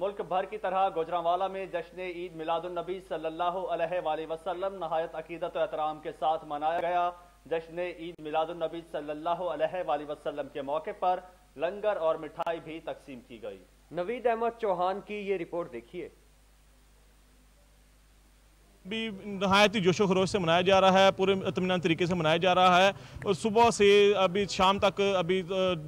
मुल्क भर की तरह गुजरावाला में जश्न ईद मिलादुलनबी सल्लल्लाहु अलैहि वसल्लम नहायत अकीदत एहतराम के साथ मनाया गया। जश्न ईद मिलादुलनबी सल्लल्लाहु अलैहि वसल्लम के मौके पर लंगर और मिठाई भी तकसीम की गई। नवीद अहमद चौहान की ये रिपोर्ट देखिए। भी नहायत ही जोशो खरोश से मनाया जा रहा है, पूरे इतमान तरीके से मनाया जा रहा है। और सुबह से अभी शाम तक अभी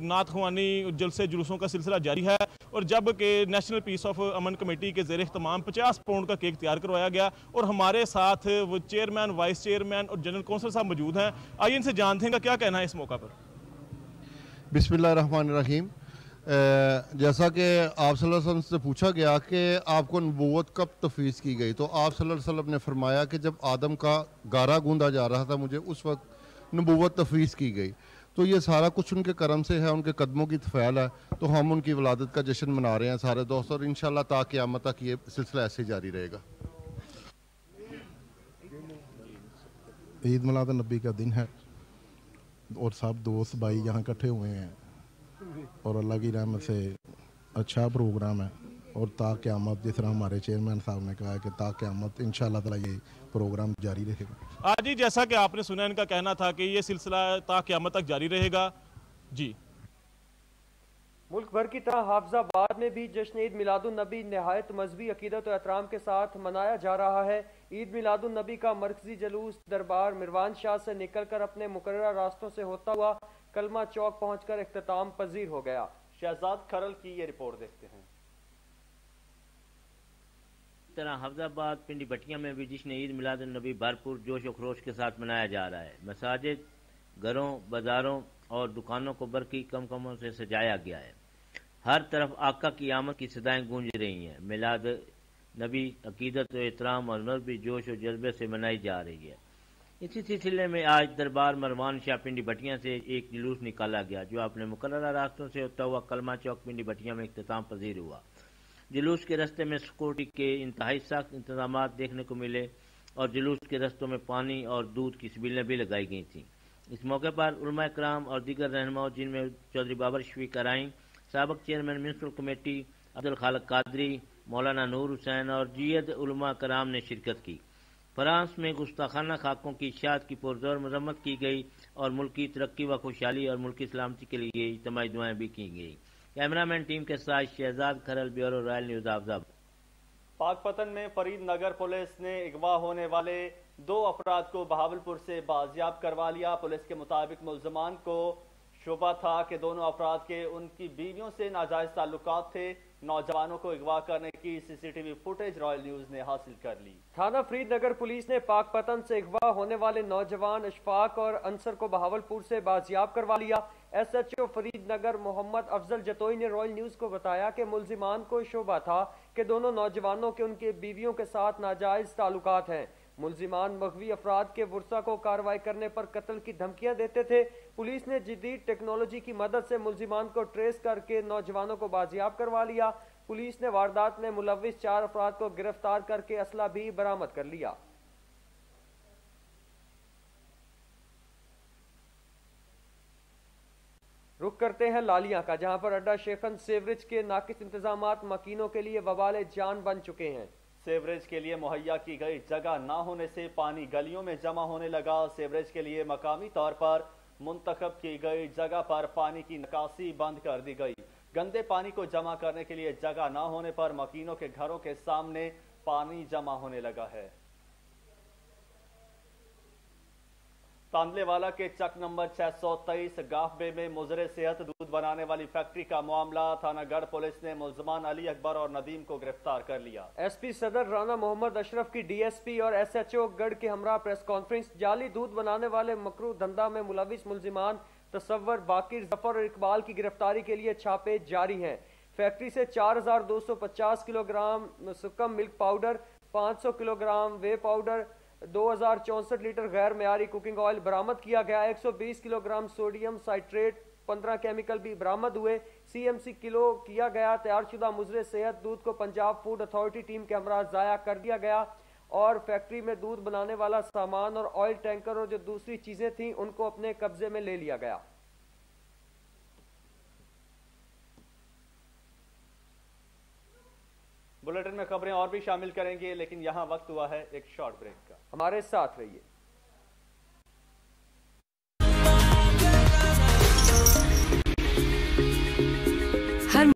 नात खुवानी जलसे जुलूसों का सिलसिला जारी है और जब के नेशनल पीस ऑफ़ अमन कमेटी के जेर तमाम पचास पाउंड का केक तैयार करवाया गया और हमारे साथ वो चेयरमैन, वाइस चेयरमैन और जनरल कौंसल साहब मौजूद हैं। आइए इनसे जानते हैं क्या कहना है इस मौका पर? बिस्मिल्लाह रहमान रहीम। जैसा कि आप वसल्लम से पूछा गया कि आपको नबूत कब तफवीज़ की गई? तो आप वसल्लम ने फरमाया कि जब आदम का गारा गूंदा जा रहा था, मुझे उस वक्त नबूत तफवीज़ की गई। तो ये सारा कुछ उनके करम से है, उनके कदमों की तफैल है। तो हम उनकी वलादत का जश्न मना रहे हैं सारे दोस्त, और इन आमद तक ये सिलसिला ऐसे जारी रहेगा। ईद मिलाद नबी का दिन है, और सब दोस्त भाई यहाँ इकट्ठे हुए हैं। और अल्लाह की रहमत से अच्छा प्रोग्राम है। और ताक़्यामत जिस तरह हमारे चेयरमैन साहब ने कहा है कि ताक़्यामत इन ताला ये प्रोग्राम जारी रहेगा। आज ही जैसा कि आपने सुना इनका कहना था कि ये सिलसिला ताक़्यामत तक जारी रहेगा। जी। मुल्क भर की तरह हाफजाबाद में भी जश्न ईद मिलादुलनबी नहायत मजहबी अकीदत और एहतराम के साथ मनाया जा रहा है। ईद मिलादुलनबी का मरकजी जलूस दरबार मिरवान शाह से निकलकर अपने मुकर रास्तों से होता हुआ कलमा चौक पहुंचकर अख्ताम पजीर हो गया। शहजाद खरल की ये रिपोर्ट देखते हैं। तरह हफ्जाबाद, पिंडी भटिया में भी जिसने ईद मिलाद नबी भरपूर जोश और खरोश के साथ मनाया जा रहा है। मसाजिद, घरों, बाजारों और दुकानों को बरकी कम कमों से सजाया गया है। हर तरफ़ आका की आमद की सदाएँ गूंज रही हैं। मिलाद नबी अकीदत एहतराम और मजहबी जोश और जज्बे से मनाई जा रही है। इसी सिलसिले में आज दरबार मरवान शाह पिंडी भटिया से एक जुलूस निकाला गया, जो अपने मुकर रास्तों से होता हुआ कलमा चौक पिंडी भटिया में अख्ताम पजीर हुआ। जुलूस के रस्ते में सिक्योरिटी के इंतहाई सख्त इंतज़ाम देखने को मिले और जुलूस के रस्तों में पानी और दूध की सबीलें भी लगाई गई थी। इस मौके पर उलमा कराम और दीगर रहनुमाओं, जिनमें चौधरी बाबर शफी कराई, सबक chairman, municipal committee, Abdul Khaliq Qadri, Maulana Noor Hussain और जीयद उलमा कराम ने शिरकत की। फ्रांस में गुस्ताखाना खाकों की इशात की पुरजोर मरम्मत की गई और मुल्क की तरक्की व खुशहाली और मुल्क की सलामती के लिए इज्तमाही दुआएँ भी की गई। कैमरामैन टीम के साथ Shahzad Kharal, bureau royal news आफजाब Pakpattan में फरीद नगर पुलिस ने अगवा होने वाले दो अफराद को बहावलपुर से बाजियाब करवा लिया। पुलिस के मुताबिक मुलजमान को शुबा था कि दोनों अफराद के उनकी बीवियों से नाजायज ताल्लुक थे। नौजवानों को अगवा करने की सीसीटीवी फुटेज रॉयल न्यूज़ ने हासिल कर ली। थाना फरीद नगर पुलिस ने पाक पतन से अगवा होने वाले नौजवान अशफाक और अंसर को बहावलपुर से बाजियाब करवा लिया। S H O Farid Nagar Mohammad Afzal Jatoi ने रॉयल न्यूज़ को बताया कि मुलजिमान को शोभा था कि दोनों नौजवानों के उनके बीवियों के साथ नाजायज ताल्लुक हैं। मुलजिमान मगवी अफराद के वर्षा को कार्रवाई करने पर कत्ल की धमकियाँ देते थे। पुलिस ने जदीद टेक्नोलॉजी की मदद से मुलजिमान को ट्रेस करके नौजवानों को बाजियाब करवा लिया। पुलिस ने वारदात में मुलविस चार अफराद को गिरफ़्तार करके असला भी बरामद कर लिया। रुक करते हैं लालिया का, जहाँ पर अड्डा शेखन सेवरेज के नाकिस इंतज़ाम मकीनों के लिए बवाले जान बन चुके हैं। सेवरेज के लिए मुहैया की गई जगह ना होने से पानी गलियों में जमा होने लगा। सेवरेज के लिए मकामी तौर पर मुंतखब की गई जगह पर पानी की निकासी बंद कर दी गई। गंदे पानी को जमा करने के लिए जगह ना होने पर मकीनों के घरों के सामने पानी जमा होने लगा है। तांदलेवाला के चक नंबर 623 गाफबे में मुजरे सेहत दूध बनाने वाली फैक्ट्री का मामला, थानागढ़ पुलिस ने मुलजमान अली अकबर और नदीम को गिरफ़्तार कर लिया। एसपी सदर राना मोहम्मद अशरफ की डीएसपी और एसएचओ गढ़ के हमरा प्रेस कॉन्फ्रेंस, जाली दूध बनाने वाले मकरू धंधा में मुलविस मुलजिमान तस्वर बाकिर ज़फ़र और इकबाल की गिरफ्तारी के लिए छापे जारी है। फैक्ट्री से चार हज़ार दो सौ पचास किलोग्राम सुकम मिल्क पाउडर, पाँच सौ किलोग्राम वे पाउडर दो लीटर गैर मैारी कुकिंग ऑयल बरामद किया गया। 120 किलोग्राम सोडियम साइट्रेट 15 केमिकल भी बरामद हुए। सीएमसी किलो किया गया। तैयारशुदा मुजरे सेहत, दूध को पंजाब फ़ूड अथॉरिटी टीम के हमरा जाया कर दिया गया और फैक्ट्री में दूध बनाने वाला सामान और ऑयल टैंकर और जो दूसरी चीज़ें थी, उनको अपने कब्जे में ले लिया गया। बुलेटिन में खबरें और भी शामिल करेंगे, लेकिन यहाँ वक्त हुआ है एक शॉर्ट ब्रेक का। हमारे साथ रहिए।